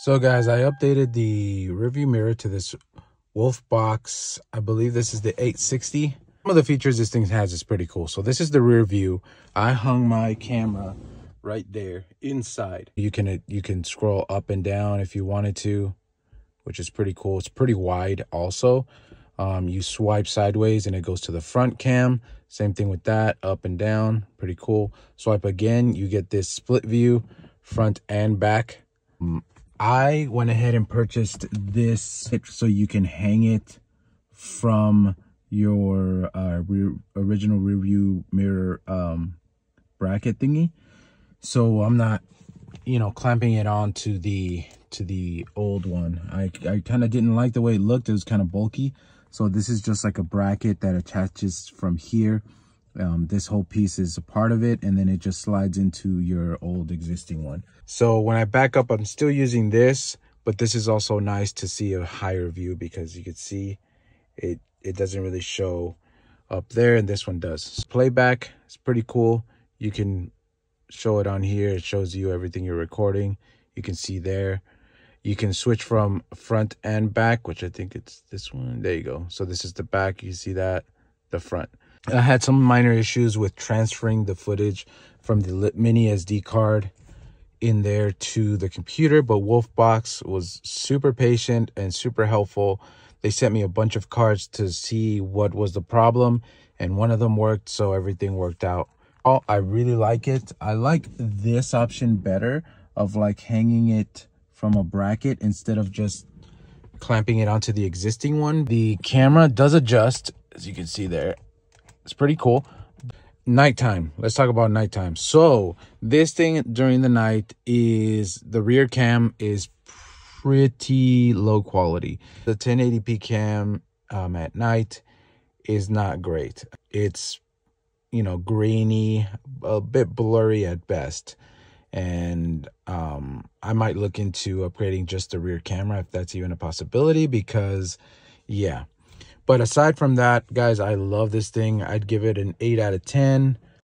So guys, I updated the rearview mirror to this Wolfbox. I believe this is the 860. Some of the features this thing has is pretty cool. So this is the rear view. I hung my camera right there inside. You can you can scroll up and down if you wanted to, which is pretty cool. It's pretty wide also. Um, you swipe sideways and it goes to the front cam. Same thing with that, up and down, pretty cool. Swipe again, you get this split view, front and back. I went ahead and purchased this so you can hang it from your uh, original rear view mirror um, bracket thingy. So I'm not, you know, clamping it on to the to the old one. I, I kind of didn't like the way it looked. It was kind of bulky. So this is just like a bracket that attaches from here. Um, this whole piece is a part of it and then it just slides into your old existing one. So when I back up, I'm still using this, but this is also nice to see a higher view because you can see it, it doesn't really show up there and this one does. Playback is pretty cool. You can show it on here. It shows you everything you're recording. You can see there. You can switch from front and back, which I think it's this one. There you go. So this is the back. You see that, the front. I had some minor issues with transferring the footage from the mini SD card in there to the computer, but Wolfbox was super patient and super helpful. They sent me a bunch of cards to see what was the problem, and one of them worked, so everything worked out. Oh, I really like it. I like this option better of like hanging it from a bracket instead of just clamping it onto the existing one. The camera does adjust, as you can see there. It's pretty cool. Nighttime. Let's talk about nighttime. So this thing during the night is the rear cam is pretty low quality. The 1080p cam um, at night is not great. It's, you know, grainy, a bit blurry at best and um, I might look into upgrading just the rear camera if that's even a possibility because yeah but aside from that guys I love this thing. I'd give it an 8 out of 10